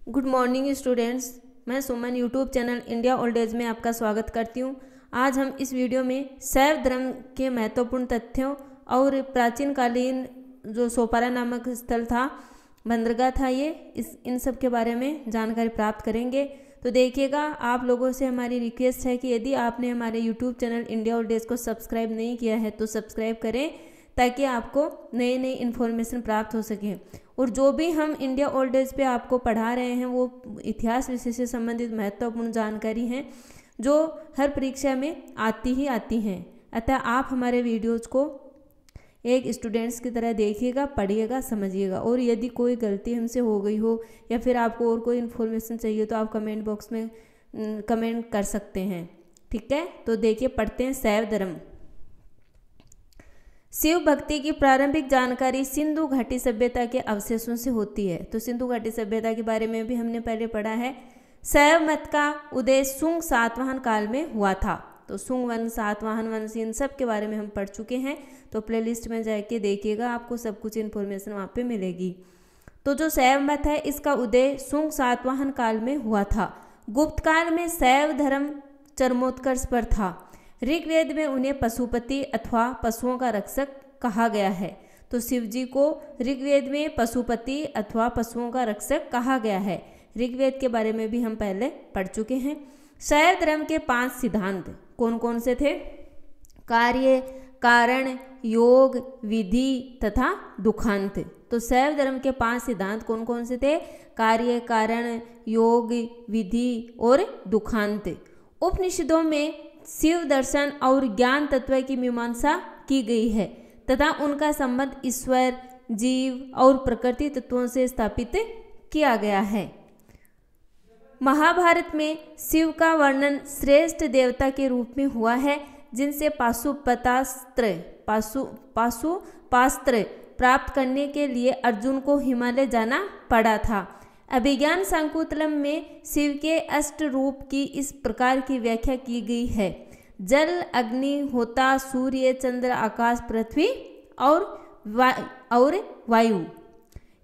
Good morning students मैं Suman YouTube channel India old age में आपका स्वागत करती हूँ। आज हम इस वीडियो में शैव धर्म के महत्वपूर्ण तथ्यों और प्राचीन कालीन जो सोपारा नामक स्थल था, बंदरगाह था ये, इस, इन सब के बारे में जानकारी प्राप्त करेंगे। तो देखिएगा, आप लोगों से हमारी रिक्वेस्ट है कि यदि आपने हमारे YouTube channel India old days को सब्सक्राइब नहीं किया है तो सब्सक्राइब करें ताकि आपको नई नई इन्फॉर्मेशन प्राप्त हो सके। और जो भी हम इंडिया ओल्ड एज पे आपको पढ़ा रहे हैं, वो इतिहास विषय से संबंधित महत्वपूर्ण जानकारी हैं, जो हर परीक्षा में आती ही आती हैं। अतः आप हमारे वीडियोज़ को एक स्टूडेंट्स की तरह देखिएगा, पढ़िएगा, समझिएगा। और यदि कोई गलती हमसे हो गई हो या फिर आपको और कोई इन्फॉर्मेशन चाहिए तो आप कमेंट बॉक्स में कमेंट कर सकते हैं। ठीक है? तो देखिए, पढ़ते हैं सैव धर्म। शिव भक्ति की प्रारंभिक जानकारी सिंधु घाटी सभ्यता के अवशेषों से होती है। तो सिंधु घाटी सभ्यता के बारे में भी हमने पहले पढ़ा है। शैव मत का उदय सुंग सातवाहन काल में हुआ था। तो सुंग वन, सातवाहन वंश इन सब के बारे में हम पढ़ चुके हैं। तो प्लेलिस्ट में जाके देखिएगा, आपको सब कुछ इन्फॉर्मेशन वहाँ पे मिलेगी। तो जो शैव मत है, इसका उदय सुंग सातवाहन काल में हुआ था। गुप्त काल में शैव धर्म चरमोत्कर्ष पर था। ऋग्वेद में उन्हें पशुपति अथवा पशुओं का रक्षक कहा गया है। तो शिव जी को ऋग्वेद में पशुपति अथवा पशुओं का रक्षक कहा गया है। ऋग्वेद के बारे में भी हम पहले पढ़ चुके हैं। शैव धर्म के पाँच सिद्धांत कौन कौन से थे? कार्य, कारण, योग, विधि तथा दुखांत। तो शैव धर्म के पाँच सिद्धांत कौन कौन से थे? कार्य, कारण, योग, विधि और दुखांत। उपनिषदों में शिव दर्शन और ज्ञान तत्व की मीमांसा की गई है, तथा उनका संबंध ईश्वर, जीव और प्रकृति तत्वों से स्थापित किया गया है। महाभारत में शिव का वर्णन श्रेष्ठ देवता के रूप में हुआ है, जिनसे पाशुपतास्त्र, पाशु, पाशुपास्त्र प्राप्त करने के लिए अर्जुन को हिमालय जाना पड़ा था। अभिज्ञान संकुतलम में शिव के अष्ट रूप की इस प्रकार की व्याख्या की गई है। जल अग्नि होता सूर्य चंद्र आकाश पृथ्वी और वा, और वायु।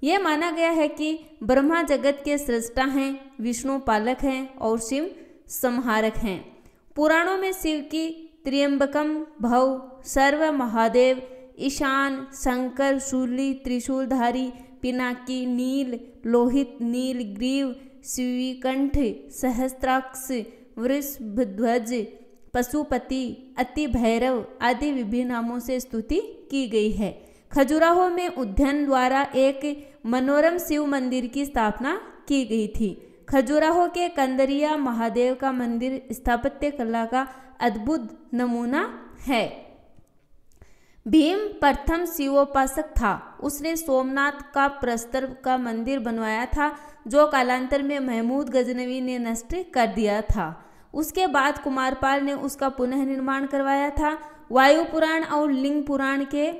ये माना गया है कि ब्रह्मा जगत के सृष्टा हैं विष्णु पालक हैं और शिव संहारक हैं। पुराणों में शिव की त्रियंबकम भव सर्व महादेव ईशान शंकर शूली त्रिशूलधारी पिनाकी, नील, लोहित, नील ग्रीव शिविकंठ सहस्त्राक्ष वृषभध्वज पशुपति, अति भैरव आदि विभिन्न नामों से स्तुति की गई है। खजुराहो में उद्यान द्वारा एक मनोरम शिव मंदिर की स्थापना की गई थी। खजुराहो के कंदरिया महादेव का मंदिर स्थापत्य कला का अद्भुत नमूना है। भीम प्रथम शिवोपासक था। उसने सोमनाथ का प्रस्तर का मंदिर बनवाया था, जो कालांतर में महमूद गजनवी ने नष्ट कर दिया था। उसके बाद कुमारपाल ने उसका पुनः निर्माण करवाया था। वायु पुराण और लिंग पुराण के,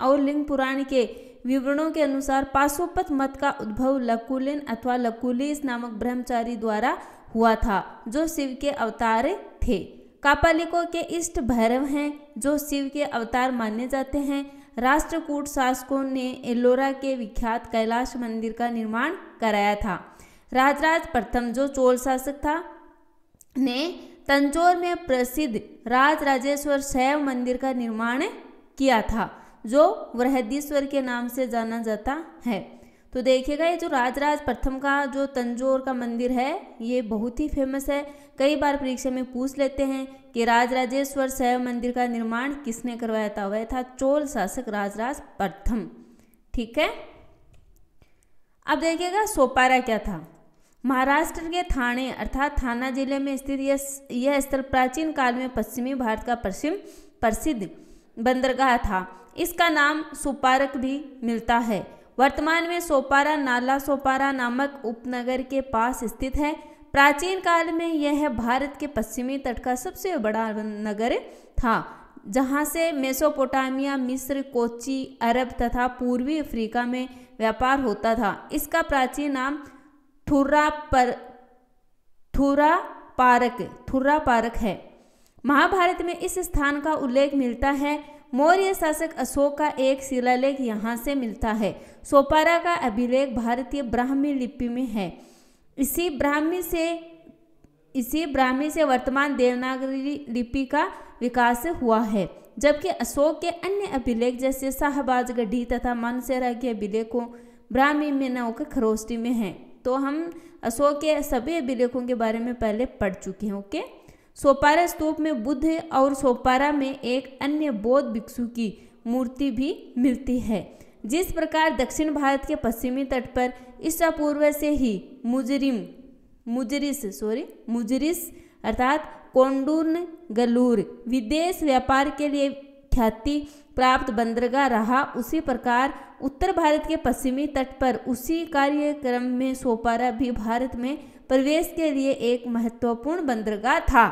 और लिंग पुराण के विवरणों के अनुसार पाशुपत मत का उद्भव लकुलिन अथवा लकुलिस नामक ब्रह्मचारी द्वारा हुआ था, जो शिव के अवतार थे। कापालिकों के इष्ट भैरव हैं। जो शिव के अवतार माने जाते हैं। राष्ट्रकूट शासकों ने एलोरा के विख्यात कैलाश मंदिर का निर्माण कराया था। राजराज प्रथम, जो चोल शासक था, ने तंजोर में प्रसिद्ध राज राजेश्वर शैव मंदिर का निर्माण किया था, जो वृहदीश्वर के नाम से जाना जाता है। तो देखिएगा, ये जो राजराज प्रथम का जो तंजोर का मंदिर है, ये बहुत ही फ़ेमस है। कई बार परीक्षा में पूछ लेते हैं कि राजराजेश्वर शैव मंदिर का निर्माण किसने करवाया था? वह था चोल शासक राजराज प्रथम। ठीक है? अब देखिएगा, सोपारा क्या था? महाराष्ट्र के थाने, अर्थात थाना ज़िले में स्थित यह यह स्थल प्राचीन काल में पश्चिमी भारत का पश्चिम प्रसिद्ध बंदरगाह था। इसका नाम सुपारक भी मिलता है। वर्तमान में सोपारा, नाला सोपारा नामक उपनगर के पास स्थित है। प्राचीन काल में यह भारत के पश्चिमी तट का सबसे बड़ा नगर था, जहाँ से मेसोपोटामिया, मिस्र कोची अरब तथा पूर्वी अफ्रीका में व्यापार होता था। इसका प्राचीन नाम थुर्रा पर थुरा पारक थुर्रा पारक है। महाभारत में इस स्थान का उल्लेख मिलता है। मौर्य शासक अशोक का एक शिलालेख यहाँ से मिलता है। सोपारा का अभिलेख भारतीय ब्राह्मी लिपि में है। इसी ब्राह्मी से, इसी ब्राह्मी से वर्तमान देवनागरी लिपि का विकास हुआ है। जबकि अशोक के अन्य अभिलेख जैसे शाहबाजगढ़ी तथा मानसेरा के अभिलेखों ब्राह्मी में न होकर खरोष्टी में हैं। तो हम अशोक के सभी अभिलेखों के बारे में पहले पढ़ चुके हैं, ओके? सोपारा स्तूप में बुद्ध और सोपारा में एक अन्य बौद्ध भिक्षु की मूर्ति भी मिलती है, जिस प्रकार दक्षिण भारत के पश्चिमी तट पर ईसा पूर्व से ही मुजरिम, मुजरिस सॉरी मुजरिस अर्थात कोंडून गलूर विदेश व्यापार के लिए ख्याति प्राप्त बंदरगाह रहा, उसी प्रकार उत्तर भारत के पश्चिमी तट पर उसी कार्यक्रम में सोपारा भी भारत में प्रवेश के लिए एक महत्वपूर्ण बंदरगाह था।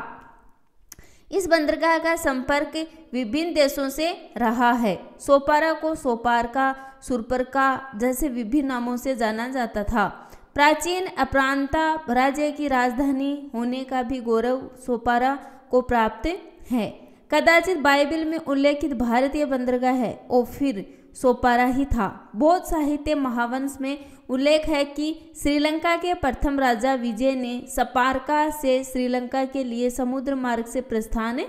इस बंदरगाह का संपर्क विभिन्न देशों से रहा है। सोपारा को सोपार का सुरपर का जैसे विभिन्न नामों से जाना जाता था। प्राचीन अप्रांता राज्य की राजधानी होने का भी गौरव सोपारा को प्राप्त है। कदाचित बाइबल में उल्लेखित भारतीय बंदरगाह है और फिर सोपारा ही था। बौद्ध साहित्य महावंश में उल्लेख है कि श्रीलंका के प्रथम राजा विजय ने सपारका से श्रीलंका के लिए समुद्र मार्ग से प्रस्थान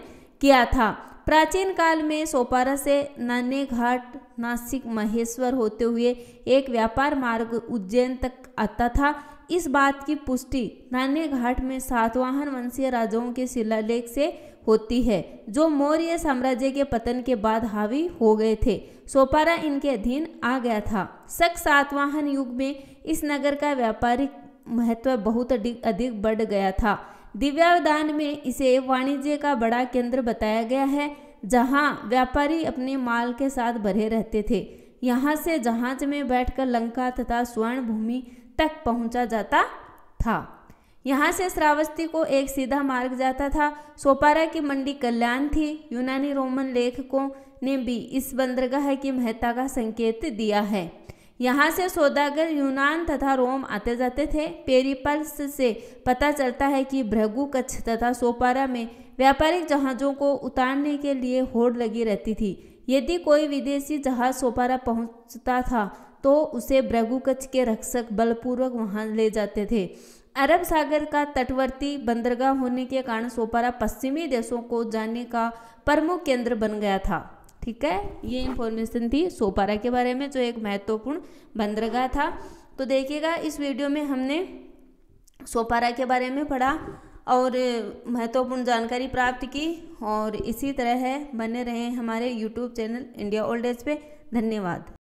किया था। प्राचीन काल में सोपारा से नाने घाट नासिक, महेश्वर होते हुए एक व्यापार मार्ग उज्जैन तक आता था। इस बात की पुष्टि नाने घाट में सातवाहन वंशीय राजाओं के शिलालेख से होती है, जो मौर्य साम्राज्य के पतन के बाद हावी हो गए थे। सोपारा इनके अधीन आ गया था। शक सातवाहन युग में इस नगर का व्यापारिक महत्व बहुत अधिक बढ़ गया था। दिव्यावदान में इसे वाणिज्य का बड़ा केंद्र बताया गया है, जहाँ व्यापारी अपने माल के साथ भरे रहते थे। यहाँ से जहाज़ में बैठकर लंका तथा स्वर्ण भूमि तक पहुँचा जाता था। यहाँ से श्रावस्ती को एक सीधा मार्ग जाता था। सोपारा की मंडी कल्याण थी। यूनानी रोमन लेखकों ने भी इस बंदरगाह की महत्ता का संकेत दिया है। यहाँ से सौदागर यूनान तथा रोम आते जाते थे। पेरिपल्स से पता चलता है कि भृगु कच्छ तथा सोपारा में व्यापारिक जहाज़ों को उतारने के लिए होड़ लगी रहती थी। यदि कोई विदेशी जहाज़ सोपारा पहुँचता था तो उसे भृगुकच्छ के रक्षक बलपूर्वक वहाँ ले जाते थे। अरब सागर का तटवर्ती बंदरगाह होने के कारण सोपारा पश्चिमी देशों को जाने का प्रमुख केंद्र बन गया था। ठीक है? ये इन्फॉर्मेशन थी सोपारा के बारे में, जो एक महत्वपूर्ण बंदरगाह था। तो देखिएगा, इस वीडियो में हमने सोपारा के बारे में पढ़ा और महत्वपूर्ण जानकारी प्राप्त की और इसी तरह बने रहे हमारे YouTube channel India old age पे। धन्यवाद।